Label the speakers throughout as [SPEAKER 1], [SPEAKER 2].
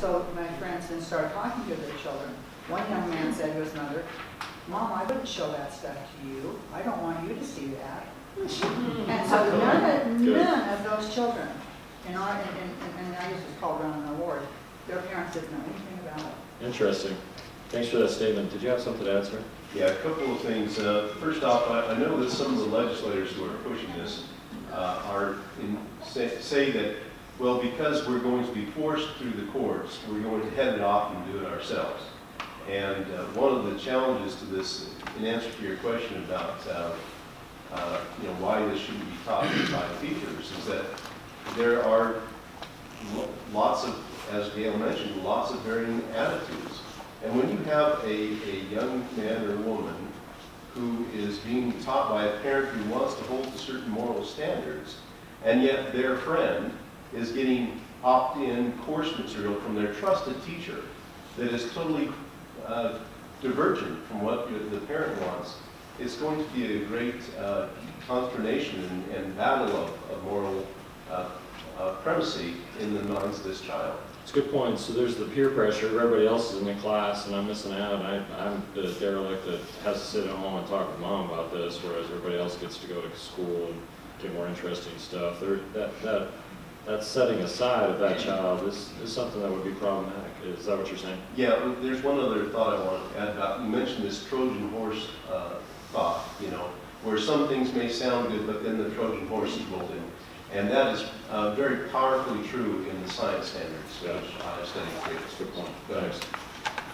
[SPEAKER 1] so my friends then started talking to their children. One young man said to his mother, Mom, I wouldn't show that stuff to you. I don't want you to see that. And so none of, none of those children in our, in, in, in, I used to call around in the ward, their parents didn't know anything about it.
[SPEAKER 2] Interesting. Thanks for that statement. Did you have something to add, sir?
[SPEAKER 3] Yeah, a couple of things. Uh, First off, I I know that some of the legislators who are pushing this uh, are, in- say say that, well, because we're going to be forced through the courts, we're going to head it off and do it ourselves. And uh, one of the challenges to this, in answer to your question about, uh, uh, you know, why this shouldn't be taught by teachers, is that there are lots of, as Gail mentioned, lots of varying attitudes. And when you have a, a young man or woman who is being taught by a parent who wants to hold to certain moral standards, and yet their friend is getting opt-in course material from their trusted teacher that is totally uh, divergent from what the parent wants, it's going to be a great uh, consternation and- and battle of, of moral uh, uh, primacy in the minds of this child.
[SPEAKER 2] It's a good point. So there's the peer pressure. Everybody else is in the class and I'm missing out. I, I'm the derelict that has to sit at home and talk with mom about this, whereas everybody else gets to go to school and get more interesting stuff. There, that, that, that setting aside of that child is, is something that would be problematic. Is that what you're saying?
[SPEAKER 3] Yeah, there's one other thought I want to add about, you mentioned this Trojan horse uh, thought, you know, where some things may sound good, but then the Trojan horse is rolled in. And that is uh, very powerfully true in the science standards, which I studied.
[SPEAKER 2] That's a good point. Thanks.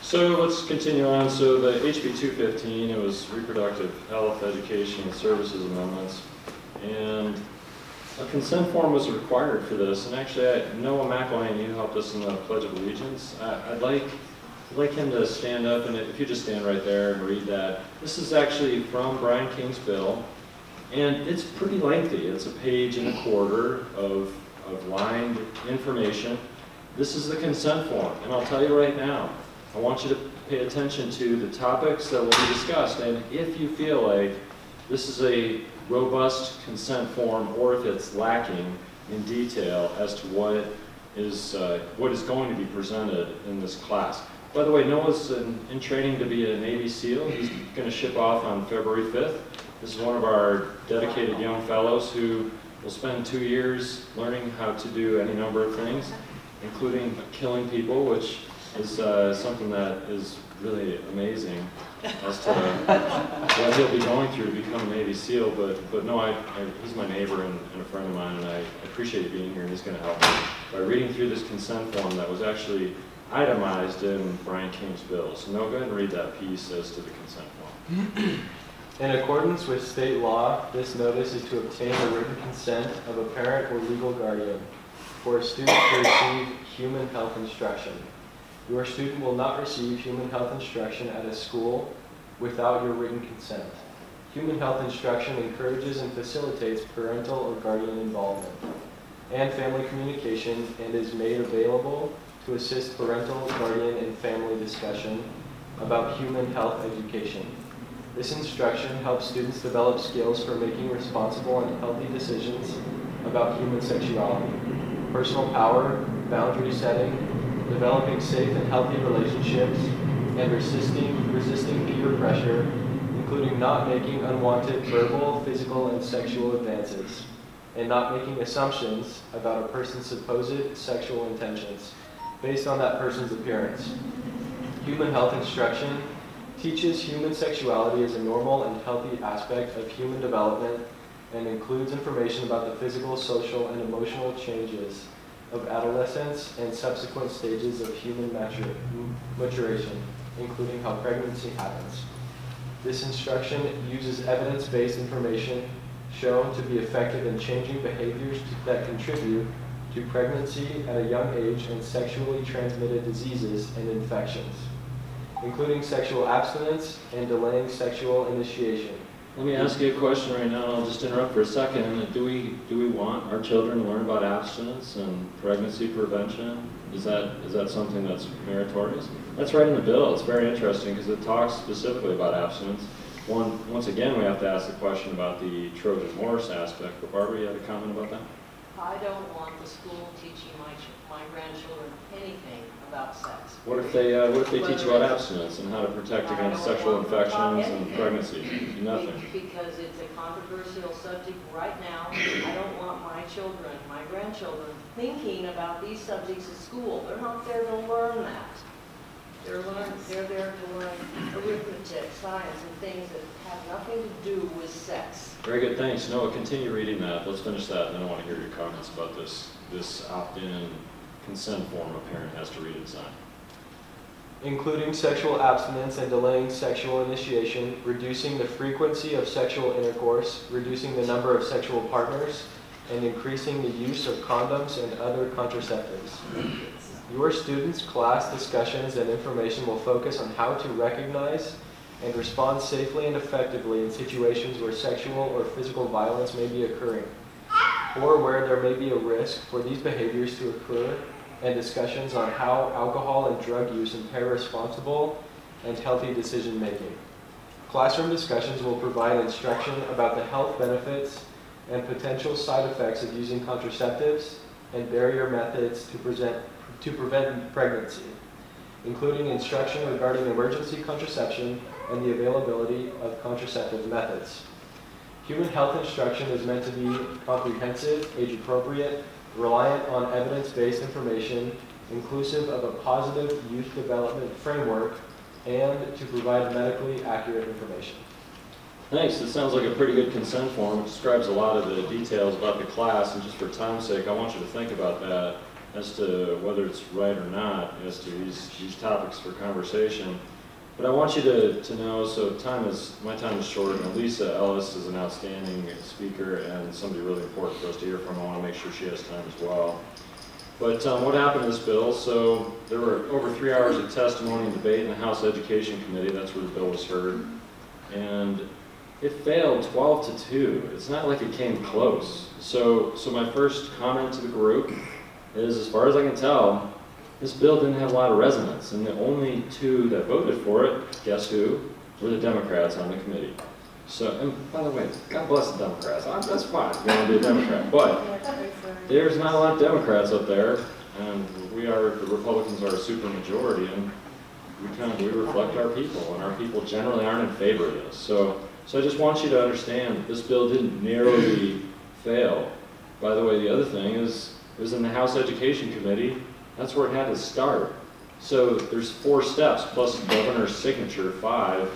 [SPEAKER 2] So let's continue on. So the HB 215, it was reproductive health, education, and services amendments. And a consent form was required for this. And actually, I, Noah McElwain, you helped us in the Pledge of Allegiance. I, I'd like, like him to stand up and if you just stand right there and read that. This is actually from Brian King's bill. And it's pretty lengthy. It's a page and a quarter of, of lined information. This is the consent form, and I'll tell you right now, I want you to pay attention to the topics that will be discussed, and if you feel like this is a robust consent form, or if it's lacking in detail as to what is, uh, what is going to be presented in this class. By the way, Noah's in, in training to be a Navy SEAL. He's going to ship off on February 5th. This is one of our dedicated young fellows who will spend two years learning how to do any number of things, including killing people, which is uh, something that is really amazing as to what he'll be going through to become a Navy SEAL. But, but no, I, I, he's my neighbor and, and a friend of mine, and I appreciate being here, and he's going to help me by reading through this consent form that was actually itemized in Brian King's bill. So no, go ahead and read that piece as to the consent form.
[SPEAKER 4] In accordance with state law, this notice is to obtain the written consent of a parent or legal guardian for a student to receive human health instruction. Your student will not receive human health instruction at a school without your written consent. Human health instruction encourages and facilitates parental or guardian involvement and family communication and is made available to assist parental, guardian, and family discussion about human health education. This instruction helps students develop skills for making responsible and healthy decisions about human sexuality, personal power, boundary setting, developing safe and healthy relationships, and resisting, resisting peer pressure, including not making unwanted verbal, physical, and sexual advances, and not making assumptions about a person's supposed sexual intentions based on that person's appearance. Human health instruction teaches human sexuality as a normal and healthy aspect of human development and includes information about the physical, social, and emotional changes of adolescence and subsequent stages of human matur- maturation, including how pregnancy happens. This instruction uses evidence-based information shown to be effective in changing behaviors that contribute to pregnancy at a young age and sexually transmitted diseases and infections including sexual abstinence and delaying sexual initiation.
[SPEAKER 2] Let me ask you a question right now, I'll just interrupt for a second. Do we, do we want our children to learn about abstinence and pregnancy prevention? Is that, is that something that's meritorious? That's right in the bill. It's very interesting because it talks specifically about abstinence. One, once again, we have to ask the question about the Trojan horse aspect, but Barbara, you had a comment about that?
[SPEAKER 5] I don't want the school teaching my, ch- my grandchildren anything about sex.
[SPEAKER 2] What if they, uh, what if they teach about abstinence and how to protect
[SPEAKER 5] I
[SPEAKER 2] against
[SPEAKER 5] don't
[SPEAKER 2] sexual
[SPEAKER 5] want to talk
[SPEAKER 2] infections and
[SPEAKER 5] anything.
[SPEAKER 2] pregnancy? Nothing.
[SPEAKER 5] Be- Because it's a controversial subject right now. I don't want my children, my grandchildren, thinking about these subjects at school. They're not there to learn that. They're learn, they're there to learn arithmetic, science, and things that have nothing to do with sex.
[SPEAKER 2] Very good, thanks. Noah, continue reading that. Let's finish that, and then I want to hear your comments about this, this opt-in consent form a parent has to read and sign.
[SPEAKER 4] including sexual abstinence and delaying sexual initiation, reducing the frequency of sexual intercourse, reducing the number of sexual partners, and increasing the use of condoms and other contraceptives. Your students' class discussions and information will focus on how to recognize and respond safely and effectively in situations where sexual or physical violence may be occurring, or where there may be a risk for these behaviors to occur and discussions on how alcohol and drug use impair responsible and healthy decision making. Classroom discussions will provide instruction about the health benefits and potential side effects of using contraceptives and barrier methods to, present, to prevent pregnancy, including instruction regarding emergency contraception and the availability of contraceptive methods. Human health instruction is meant to be comprehensive, age-appropriate, reliant on evidence-based information, inclusive of a positive youth development framework, and to provide medically accurate information.
[SPEAKER 2] Thanks, it sounds like a pretty good consent form. It describes a lot of the details about the class, and just for time's sake, I want you to think about that as to whether it's right or not, as to these, these topics for conversation. But I want you to, to know, so time is, my time is short, and Lisa Ellis is an outstanding speaker and somebody really important for us to hear from. I want to make sure she has time as well. But um, what happened to this bill? So there were over three hours of testimony and debate in the House Education Committee. That's where the bill was heard. And it failed 12 to 2. It's not like it came close. So, so my first comment to the group is, as far as I can tell, this bill didn't have a lot of resonance, and the only two that voted for it, guess who? Were the Democrats on the committee. So, and by the way, God bless the Democrats. I'm, that's fine. You want to be a Democrat, but there's not a lot of Democrats up there, and we are the Republicans are a super majority, and we kind of we reflect our people, and our people generally aren't in favor of this. So, so I just want you to understand that this bill didn't narrowly fail. By the way, the other thing is it was in the House Education Committee. That's where it had to start. So there's four steps plus governor's signature, five,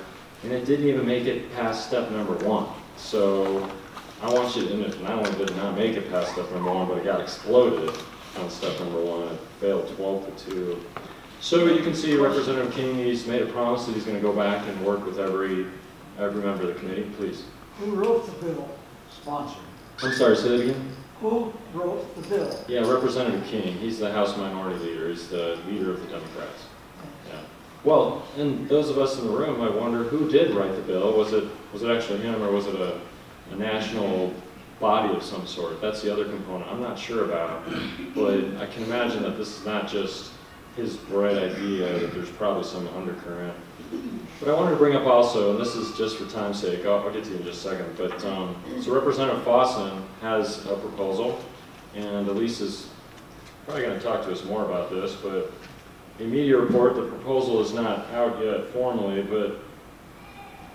[SPEAKER 2] and it didn't even make it past step number one. So I want you to, not only did it not make it past step number one, but it got exploded on step number one. It failed 12 to 2. So you can see Representative King, he's made a promise that he's going to go back and work with every, every member of the committee. Please.
[SPEAKER 6] Who wrote the bill? Sponsor.
[SPEAKER 2] I'm sorry, say that again?
[SPEAKER 6] Who wrote the bill?
[SPEAKER 2] Yeah, Representative King, he's the House Minority Leader, he's the leader of the Democrats. Yeah. Well, and those of us in the room, I wonder who did write the bill? Was it, was it actually him, or was it a, a national body of some sort? That's the other component I'm not sure about. But I can imagine that this is not just his bright idea, that there's probably some undercurrent. But I wanted to bring up also, and this is just for time's sake, I'll, I'll get to you in just a second, but, um, so Representative Fawson has a proposal, and Elise is probably gonna talk to us more about this, but a media report, the proposal is not out yet formally, but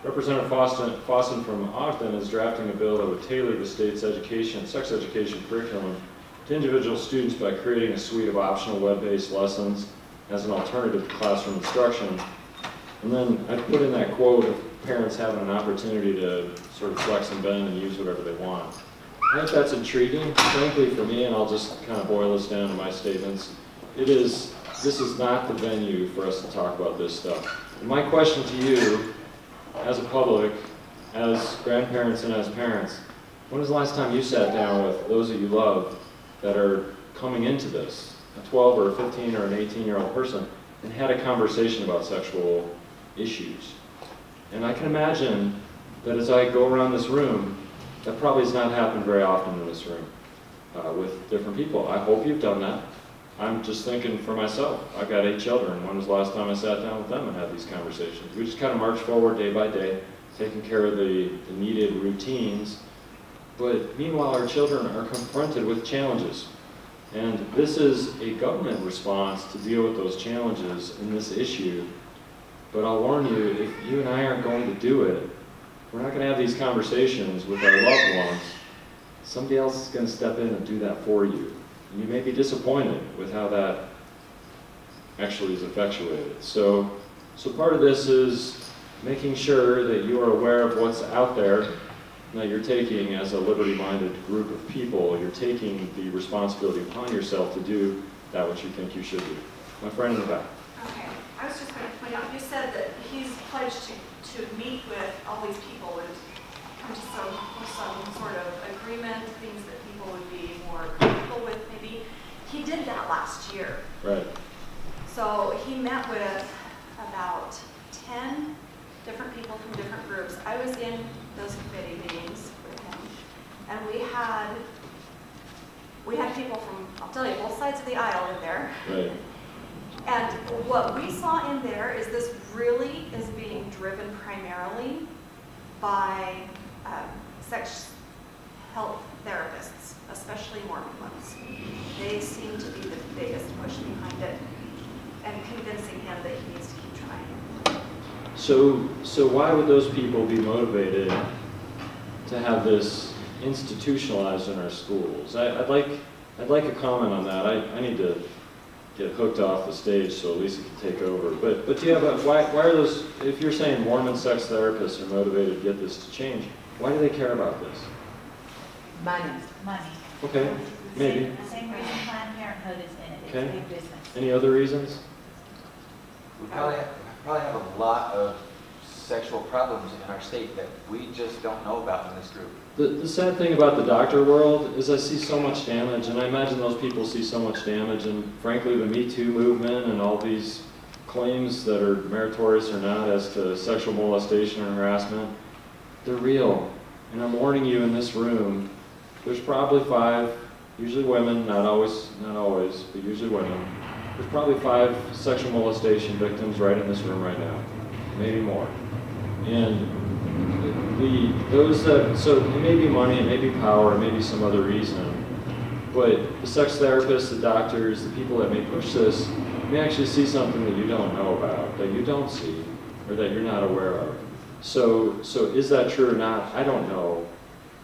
[SPEAKER 2] Representative Fawson, Fawson from Ogden is drafting a bill that would tailor the state's education, sex education curriculum to individual students by creating a suite of optional web-based lessons as an alternative to classroom instruction. And then I put in that quote of parents having an opportunity to sort of flex and bend and use whatever they want. I think that's intriguing, frankly, for me, and I'll just kind of boil this down to my statements. It is, this is not the venue for us to talk about this stuff. And my question to you, as a public, as grandparents and as parents, when was the last time you sat down with those that you love that are coming into this, a 12 or a 15 or an 18-year-old person, and had a conversation about sexual issues? And I can imagine that as I go around this room, that probably has not happened very often in this room uh, with different people. I hope you've done that. I'm just thinking for myself. I've got eight children. When was the last time I sat down with them and had these conversations? We just kind of march forward day by day, taking care of the, the needed routines. But meanwhile, our children are confronted with challenges. And this is a government response to deal with those challenges in this issue. But I'll warn you, if you and I aren't going to do it, we're not gonna have these conversations with our loved ones. Somebody else is gonna step in and do that for you. And you may be disappointed with how that actually is effectuated. So, so part of this is making sure that you are aware of what's out there that you're taking as a liberty-minded group of people. You're taking the responsibility upon yourself to do that which you think you should do. My friend in the back.
[SPEAKER 7] Okay, I was just going to point out, you said pledged to, to meet with all these people and come to some, some sort of agreement, things that people would be more comfortable with maybe. He did that last year.
[SPEAKER 2] Right.
[SPEAKER 7] So he met with about 10 different people from different groups. I was in those committee meetings with him, and we had, we had people from, I'll tell you, both sides of the aisle in there.
[SPEAKER 2] Right.
[SPEAKER 7] And what we saw in there is this really is being driven primarily by um, sex health therapists, especially Mormon ones. They seem to be the biggest push behind it and convincing him that he needs to keep trying.
[SPEAKER 2] So, so why would those people be motivated to have this institutionalized in our schools? I, I'd like, I'd like a comment on that. I, I need to get hooked off the stage so Lisa can take over. But, but do you have a, why, why are those, if you're saying Mormon sex therapists are motivated to get this to change, why do they care about this?
[SPEAKER 8] Money. Money.
[SPEAKER 2] Okay, maybe.
[SPEAKER 8] Same- Same reason Planned Parenthood is in it, it's
[SPEAKER 2] Okay.
[SPEAKER 8] big business.
[SPEAKER 2] Any other reasons?
[SPEAKER 9] We probably, have- we probably have a lot of sexual problems in our state that we just don't know about in this group.
[SPEAKER 2] The, the sad thing about the doctor world is I see so much damage, and I imagine those people see so much damage, and frankly, the Me Too movement and all these claims that are meritorious or not as to sexual molestation and harassment, they're real. And I'm warning you in this room, there's probably five, usually women, not always, not always, but usually women. There's probably five sexual molestation victims right in this room right now, maybe more. And the, those that, so it may be money, it may be power, it may be some other reason, but the sex therapists, the doctors, the people that may push this, may actually see something that you don't know about, that you don't see, or that you're not aware of. So, so is that true or not? I don't know,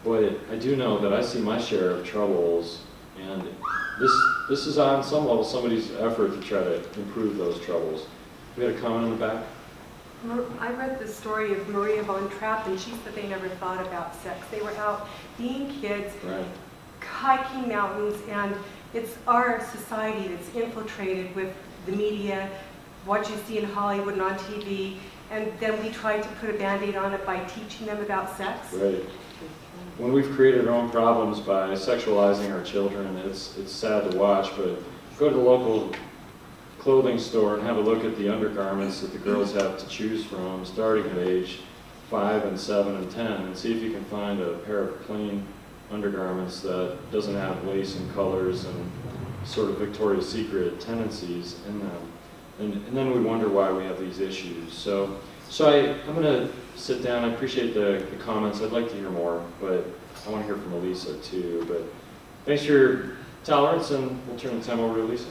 [SPEAKER 2] but I do know that I see my share of troubles, and this, this is on some level somebody's effort to try to improve those troubles. We had a comment in the back?
[SPEAKER 10] I read the story of Maria von Trapp, and she said they never thought about sex. They were out being kids,
[SPEAKER 2] Right.
[SPEAKER 10] hiking mountains, and it's our society that's infiltrated with the media, what you see in Hollywood and on TV, and then we try to put a Band-Aid on it by teaching them about sex.
[SPEAKER 2] Right. When we've created our own problems by sexualizing our children, it's, it's sad to watch, but go to the local clothing store and have a look at the undergarments that the girls have to choose from, starting at age five and seven and 10, and see if you can find a pair of plain undergarments that doesn't have lace and colors and sort of Victoria's Secret tendencies in them. And, and then we wonder why we have these issues. So, so I, I'm going to sit down. I appreciate the, the comments. I'd like to hear more, but I want to hear from Alisa too. But thanks for your tolerance, and we'll turn the time over to Alisa.